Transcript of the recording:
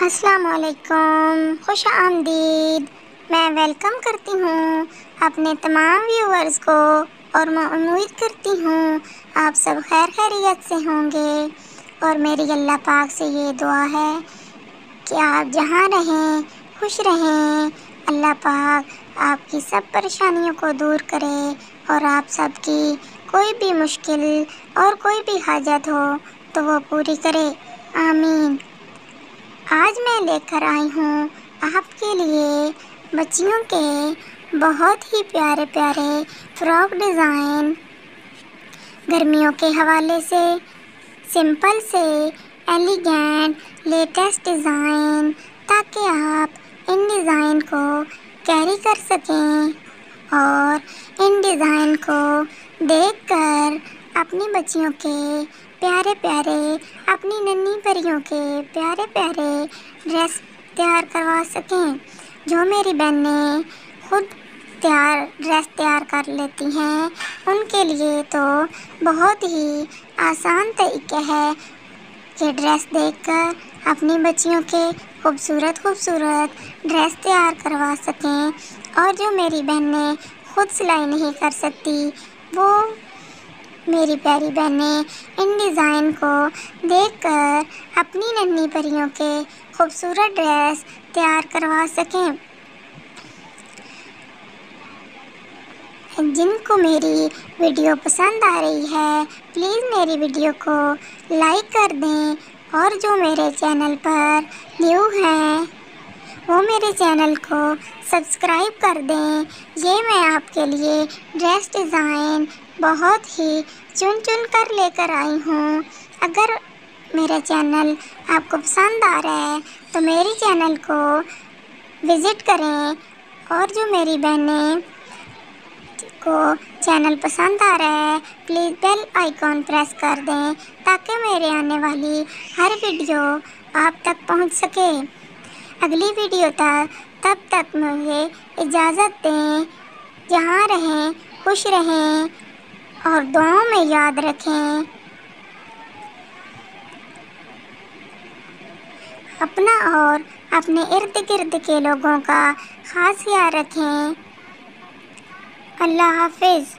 अस्सलाम वालेकुम खुश आमदीद। मैं वेलकम करती हूँ अपने तमाम व्यूवर्स को और मैं उम्मीद करती हूँ आप सब खैर खैरियत से होंगे। और मेरी अल्लाह पाक से ये दुआ है कि आप जहाँ रहें, खुश रहें। अल्लाह पाक आपकी सब परेशानियों को दूर करे और आप सबकी कोई भी मुश्किल और कोई भी हाजत हो तो वो पूरी करे। आमीन। आज मैं लेकर आई हूँ आपके लिए बच्चियों के बहुत ही प्यारे प्यारे फ्रॉक डिज़ाइन। गर्मियों के हवाले से, सिंपल से एलिगेंट लेटेस्ट डिज़ाइन ताकि आप इन डिज़ाइन को कैरी कर सकें और इन डिज़ाइन को देखकर अपनी बच्चियों के प्यारे प्यारे, अपनी नन्ही परियों के प्यारे प्यारे ड्रेस तैयार करवा सकें, जो मेरी बहनें खुद तैयार ड्रेस तैयार कर लेती हैं, उनके लिए तो बहुत ही आसान तरीके है कि ड्रेस देखकर अपनी बच्चियों के खूबसूरत खूबसूरत ड्रेस तैयार करवा सकें, और जो मेरी बहनें खुद सिलाई नहीं कर सकती, वो मेरी प्यारी बहनें, इन डिज़ाइन को देखकर अपनी नन्ही परियों के खूबसूरत ड्रेस तैयार करवा सकें। जिनको मेरी वीडियो पसंद आ रही है, प्लीज़ मेरी वीडियो को लाइक कर दें और जो मेरे चैनल पर न्यू हैं वो मेरे चैनल को, सब्सक्राइब कर दें। ये मैं आपके लिए ड्रेस डिज़ाइन बहुत ही चुन चुन कर लेकर आई हूँ। अगर मेरा चैनल आपको पसंद आ रहा है तो मेरी चैनल को विज़िट करें और जो मेरी बहनें को चैनल पसंद आ रहा है, प्लीज़ बेल आइकॉन प्रेस कर दें ताकि मेरे आने वाली हर वीडियो आप तक पहुँच सके। अगली वीडियो तक, तब तक मुझे इजाज़त दें, जहाँ रहें, खुश रहें, और दुआओं में याद रखें। अपना और अपने इर्द गिर्द के लोगों का ख़ास ख्याल रखें। अल्लाह हाफिज़।